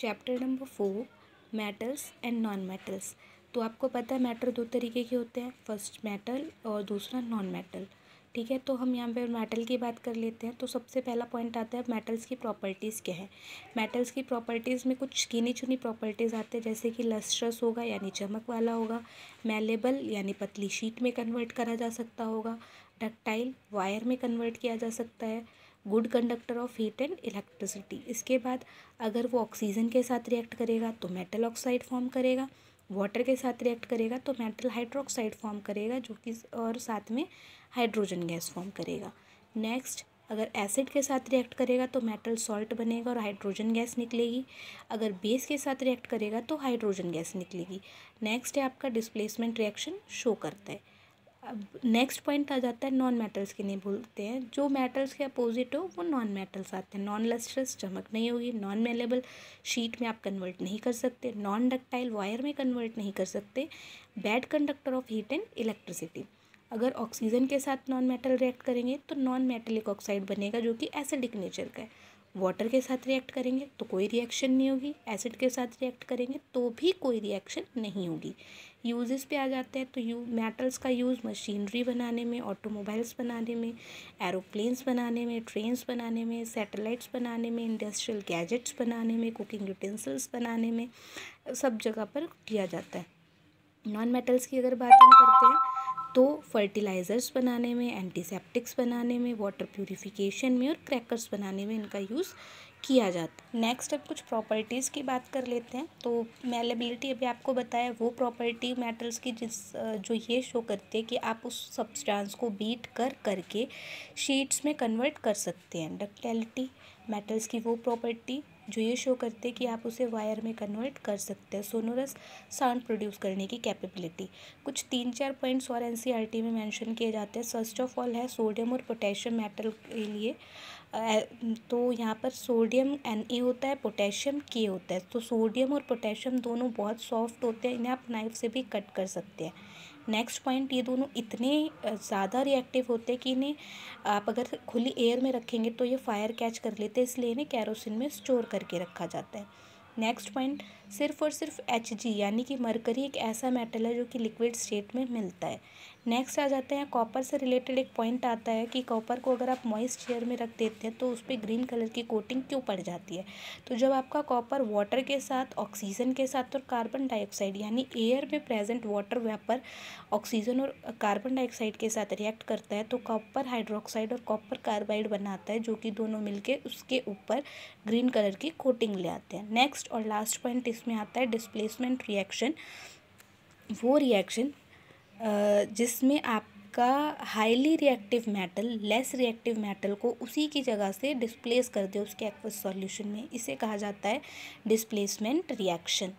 Chapter number four metals and non metals तो आपको पता है मेटल दो तरीके के होते हैं फ़र्स्ट मेटल और दूसरा नॉन मेटल ठीक है तो हम यहाँ पे मेटल की बात कर लेते हैं। तो सबसे पहला पॉइंट आता है मेटल्स की प्रॉपर्टीज़ क्या है? मेटल्स की प्रॉपर्टीज़ में कुछ गिनी चुनी प्रॉपर्टीज़ आते हैं, जैसे कि लस्ट्रस होगा, यानी चमक वाला होगा मेलेबल यानी पतली शीट में कन्वर्ट करा जा सकता होगा डक्टाइल वायर में कन्वर्ट किया जा सकता है good conductor of heat and electricity. इसके बाद अगर वो ऑक्सीजन के साथ रिएक्ट करेगा तो मेटल ऑक्साइड फॉर्म करेगा। वाटर के साथ रिएक्ट करेगा तो मेटल हाइड्रोक्साइड फॉर्म करेगा, जो कि और साथ में हाइड्रोजन गैस फॉर्म करेगा। नेक्स्ट अगर एसिड के साथ रिएक्ट करेगा तो मेटल सॉल्ट बनेगा और हाइड्रोजन गैस निकलेगी। अगर बेस के साथ रिएक्ट करेगा तो हाइड्रोजन गैस निकलेगी। नेक्स्ट है आपका डिस्प्लेसमेंट रिएक्शन शो करता है। अब नेक्स्ट पॉइंट आ जाता है नॉन मेटल्स के नहीं भूलते हैं। जो मेटल्स के अपोजिट हो, वो नॉन मेटल्स आते हैं। नॉन लस्ट्रस चमक नहीं होगी नॉन मेलेबल शीट में आप कन्वर्ट नहीं कर सकते नॉन डक्टाइल वायर में कन्वर्ट नहीं कर सकते। Bad conductor of heat and electricity अगर ऑक्सीजन के साथ नॉन मेटल रिएक्ट करेंगे तो नॉन मेटेलिक ऑक्साइड बनेगा, जो कि एसिडिक नेचर का है। वाटर के साथ रिएक्ट करेंगे तो कोई रिएक्शन नहीं होगी एसिड के साथ रिएक्ट करेंगे तो भी कोई रिएक्शन नहीं होगी। यूजेस पे आ जाते हैं तो यू मेटल्स का यूज़ मशीनरी बनाने में ऑटोमोबाइल्स बनाने में एरोप्लेन्स बनाने में ट्रेन्स बनाने में सैटेलाइट्स बनाने में इंडस्ट्रियल गैजेट्स बनाने में कुकिंग यूटेंसिल्स बनाने में, सब जगह पर किया जाता है। नॉन मेटल्स की अगर बात हम करते हैं तो फर्टिलाइज़र्स बनाने में एंटीसेप्टिक्स बनाने में वाटर प्योरीफिकेशन में और क्रैकर्स बनाने में इनका यूज़ किया जाता है। नेक्स्ट अब कुछ प्रॉपर्टीज़ की बात कर लेते हैं। तो मेलेबिलिटी अभी आपको बताया, वो प्रॉपर्टी मेटल्स की जिस जो ये शो करती है कि आप उस सब्सटेंस को बीट कर, करके शीट्स में कन्वर्ट कर सकते हैं। डक्टेलिटी मेटल्स की वो प्रॉपर्टी जो ये शो करते हैं कि आप उसे वायर में कन्वर्ट कर सकते हैं। सोनोरस साउंड प्रोड्यूस करने की कैपेबिलिटी कुछ तीन चार पॉइंट्स और एन में मेंशन किए जाते हैं। फ़र्स्ट ऑफ़ ऑल है सोडियम और पोटेशियम मेटल के लिए। तो यहाँ पर सोडियम एन ए होता है, पोटेशियम के होता है। तो सोडियम और पोटेशियम दोनों बहुत सॉफ्ट होते हैं, इन्हें आप नाइफ से भी कट कर सकते हैं। नेक्स्ट पॉइंट, ये दोनों इतने ज़्यादा रिएक्टिव होते हैं कि इन्हें आप अगर खुली एयर में रखेंगे तो ये फायर कैच कर लेते हैं, इसलिए इन्हें कैरोसिन में स्टोर करके रखा जाता है। नेक्स्ट पॉइंट, सिर्फ़ और सिर्फ़ एच जी यानी कि मरकरी एक ऐसा मेटल है जो कि लिक्विड स्टेट में मिलता है। नेक्स्ट आ जाते हैं। कॉपर से रिलेटेड एक पॉइंट आता है कि कॉपर को अगर आप मॉइस्ट चेयर में रख देते हैं तो उस पर ग्रीन कलर की कोटिंग क्यों पड़ जाती है? तो जब आपका कॉपर वाटर के साथ ऑक्सीजन के साथ और कार्बन डाइऑक्साइड यानी एयर में प्रेजेंट वाटर वेपर ऑक्सीजन और कार्बन डाइऑक्साइड के साथ रिएक्ट करता है तो कॉपर हाइड्रोक्साइड और कॉपर कार्बाइड बनाता है, जो कि दोनों मिलकर उसके ऊपर ग्रीन कलर की कोटिंग ले आते हैं। नेक्स्ट और लास्ट पॉइंट इसमें आता है डिस्प्लेसमेंट रिएक्शन वो रिएक्शन जिसमें आपका highly reactive metal less reactive metal को उसी की जगह से डिस्प्लेस कर दे, उसके एक्वस सॉल्यूशन में। इसे कहा जाता है डिस्प्लेसमेंट रिएक्शन